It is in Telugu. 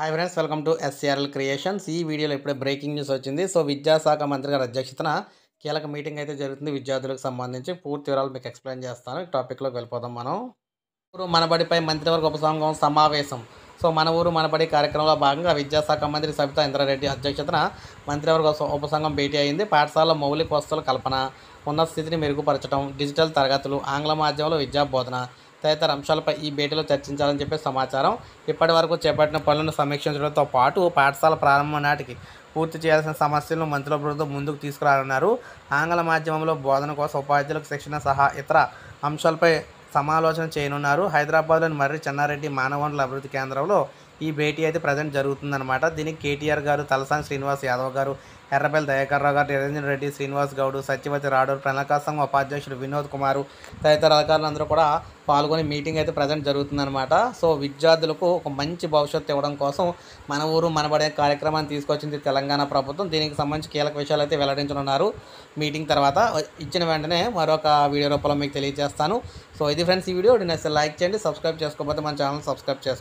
Hi friends welcome to SCRL creations ఈ వీడియోలో ఇప్పుడే బ్రేకింగ్ న్యూస్ వచ్చింది. సో విద్యాశాఖ మంత్రి గారి అధ్యక్షతన కీలక మీటింగ్ అయితే జరుగుతుంది. విద్యార్థులకు సంబంధించి పూర్తి వివరాలు మీకు ఎక్స్ప్లెయిన్ చేస్తాను. టాపిక్లోకి వెళ్ళిపోదాం మనం. ఊరు మనబడిపై మంత్రివర్గ ఉపసంఘం సమావేశం. సో మన ఊరు మనబడి కార్యక్రమంలో భాగంగా విద్యాశాఖ మంత్రి సబితా ఇంద్రారెడ్డి అధ్యక్షతన మంత్రివర్గ ఉపసంఘం భేటీ అయింది. పాఠశాలలో మౌలిక వస్తువుల కల్పన ఉన్నత స్థితిని మెరుగుపరచడం డిజిటల్ తరగతులు ఆంగ్ల మాధ్యమంలో విద్యా బోధన తదితర అంశాలపై ఈ భేటీలో చర్చించాలని చెప్పి సమాచారం ఇప్పటి వరకు చేపట్టిన పనులను సమీక్షించడంతో పాటు పాఠశాల ప్రారంభం నాటికి పూర్తి చేయాల్సిన సమస్యలను మంత్రుల బృందం ముందుకు తీసుకురానున్నారు. ఆంగ్ల మాధ్యమంలో బోధన కోసం ఉపాధ్యాయులకు శిక్షణ సహా ఇతర అంశాలపై సమాలోచన చేయనున్నారు. హైదరాబాద్లోని మర్రి చెన్నారెడ్డి మానవ వనరుల అభివృద్ధి కేంద్రంలో ఈ భేటీ అయితే ప్రజెంట్ జరుగుతుందన్నమాట. దీనికి కేటీఆర్ గారు తలసాని శ్రీనివాస్ యాదవ్ గారు ఎర్రపల్లి దయాకర్ రావు గారు నిరంజన్ రెడ్డి శ్రీనివాస్ గౌడ్ సత్యవతి రాడూరు ప్రణాళికా సంఘం ఉపాధ్యక్షుడు వినోద్ కుమార్ తదితర అధికారులందరూ కూడా పాల్గొని మీటింగ్ అయితే ప్రజెంట్ జరుగుతుందన్నమాట. సో విద్యార్థులకు ఒక మంచి భవిష్యత్తు ఇవ్వడం కోసం మన ఊరు మనబడే కార్యక్రమాన్ని తీసుకొచ్చింది తెలంగాణ ప్రభుత్వం. దీనికి సంబంధించి కీలక విషయాలు అయితే వెల్లడించనున్నారు. మీటింగ్ తర్వాత ఇచ్చిన వెంటనే మరొక వీడియో రూపంలో మీకు తెలియజేస్తాను. సో ఇది ఫ్రెండ్స్ ఈ వీడియో. నేను లైక్ చేయండి సబ్స్క్రైబ్ చేసుకోకపోతే మన ఛానల్ సబ్స్క్రైబ్ చేసుకోండి.